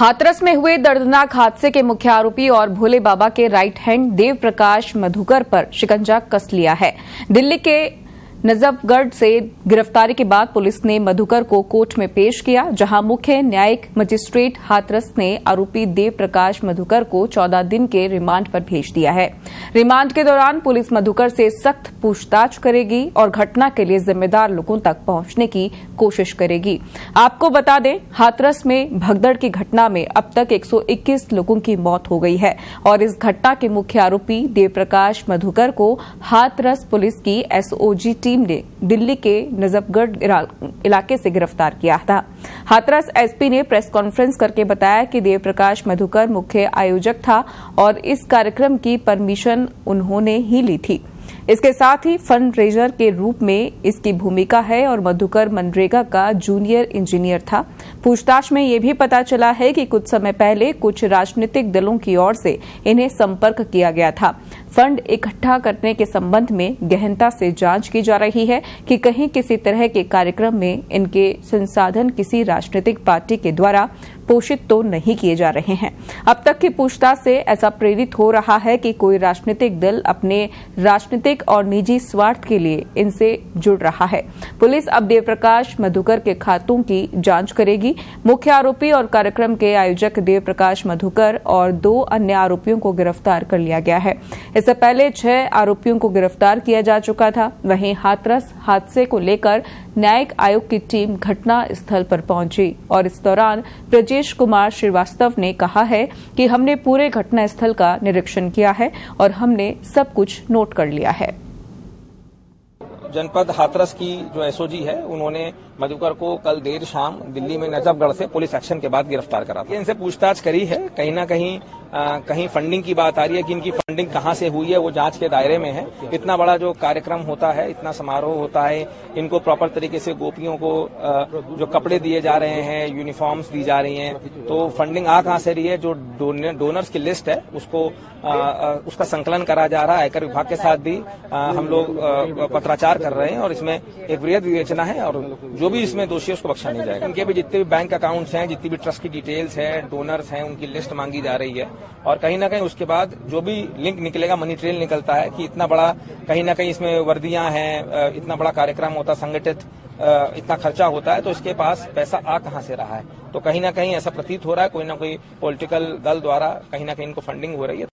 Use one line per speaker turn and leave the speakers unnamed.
हाथरस में हुए दर्दनाक हादसे के मुख्य आरोपी और भोले बाबा के राइट हैंड देव प्रकाश मधुकर पर शिकंजा कस लिया है। दिल्ली के नजफगढ़ से गिरफ्तारी के बाद पुलिस ने मधुकर को कोर्ट में पेश किया, जहाँ मुख्य न्यायिक मजिस्ट्रेट हाथरस ने आरोपी देव प्रकाश मधुकर को 14 दिन के रिमांड पर भेज दिया है। रिमांड के दौरान पुलिस मधुकर से सख्त पूछताछ करेगी और घटना के लिए जिम्मेदार लोगों तक पहुँचने की कोशिश करेगी। आपको बता दें, हाथरस में भगदड़ की घटना में अब तक 121 लोगों की मौत हो गई है और इस घटना के मुख्य आरोपी देव प्रकाश मधुकर को हाथरस पुलिस की एसओजी टीम ने दिल्ली के नजफगढ़ इलाके से गिरफ़्तार किया था। हाथरस एसपी ने प्रेस कॉन्फ्रेंस करके बताया कि देवप्रकाश मधुकर मुख्य आयोजक था और इस कार्यक्रम की परमिशन उन्होंने ही ली थी। इसके साथ ही फंड रेजर के रूप में इसकी भूमिका है और मधुकर मनरेगा का जूनियर इंजीनियर था। पूछताछ में ये भी पता चला है कि कुछ समय पहले कुछ राजनीतिक दलों की ओर से इन्हें संपर्क किया गया था। फंड इकट्ठा करने के संबंध में गहनता से जाँच की जा रही है कि कहीं किसी तरह के कार्यक्रम में इनके संसाधन किसी राजनीतिक पार्टी के द्वारा पोषित तो नहीं किए जा रहे हैं। अब तक की पूछताछ से ऐसा प्रेरित हो रहा है कि कोई राजनीतिक दल अपने राजनीतिक और निजी स्वार्थ के लिए इनसे जुड़ रहा है। पुलिस अब देवप्रकाश मधुकर के खातों की जाँच करेगी। मुख्य आरोपी और कार्यक्रम के आयोजक देवप्रकाश मधुकर और दो अन्य आरोपियों को गिरफ़्तार कर लिया गया है। इससे पहले छह आरोपियों को गिरफ़्तार किया जा चुका था। वहीं हाथरस हादसे को लेकर न्यायिक आयोग की टीम घटना स्थल पर पहुँची और इस दौरान ब्रजेश कुमार श्रीवास्तव ने कहा है कि हमने पूरे घटना स्थल का निरीक्षण किया है और हमने सब कुछ नोट कर लिया है।
जनपद हाथरस की जो एसओजी है, उन्होंने मधुकर को कल देर शाम दिल्ली में नजफगढ़ से पुलिस एक्शन के बाद गिरफ़्तार करा था। इनसे पूछताछ करी है, कहीं ना कहीं आ, कहीं फंडिंग की बात आ रही है कि इनकी फंडिंग कहाँ से हुई है वो जाँच के दायरे में है। इतना बड़ा जो कार्यक्रम होता है इतना समारोह होता है इनको प्रॉपर तरीके से गोपियों को आ, जो कपड़े दिए जा रहे हैं यूनिफॉर्म्स दी जा रही हैं तो फंडिंग आ कहाँ से रही है जो डोनर्स की लिस्ट है उसको आ, उसका संकलन करा जा रहा है। आयकर विभाग के साथ भी हम लोग पत्राचार कर रहे हैं और इसमें एक वृहद विवेचना है और जो भी इसमें दोषी है उसको बख्शा नहीं जाएगा। इनके भी जितने भी बैंक अकाउंट्स हैं जितनी भी ट्रस्ट की डिटेल्स हैं डोनर्स हैं उनकी लिस्ट मांगी जा रही है। और कहीं ना कहीं उसके बाद जो भी लिंक निकलेगा मनी ट्रेल निकलता है कि इतना बड़ा, कहीं ना कहीं इसमें वर्दियाँ हैं इतना बड़ा कार्यक्रम होता, संगठित इतना खर्चा होता है तो इसके पास पैसा आ कहाँ से रहा है? तो कहीं ना कहीं ऐसा प्रतीत हो रहा है, कोई ना कोई पॉलिटिकल दल द्वारा कहीं ना कहीं इनको फंडिंग हो रही है।